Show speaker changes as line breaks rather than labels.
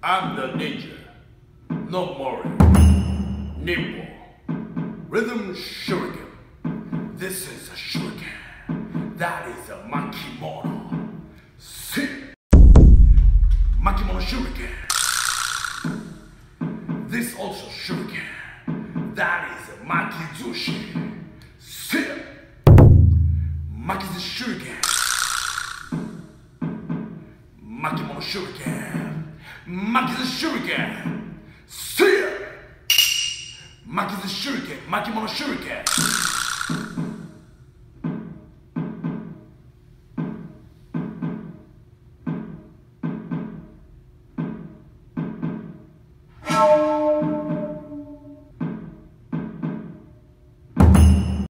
I'm the ninja, no Mori. Ninpoh. Rhythm Shuriken. This is a Shuriken. That is a monkey Makimono. Sit. Makimono Shuriken. This also Shuriken. That is a monkey Makizushi. Sit. Makizu Shuriken. 巻物手裏剣巻き寿手裏剣せや。巻き寿手裏剣巻物手裏剣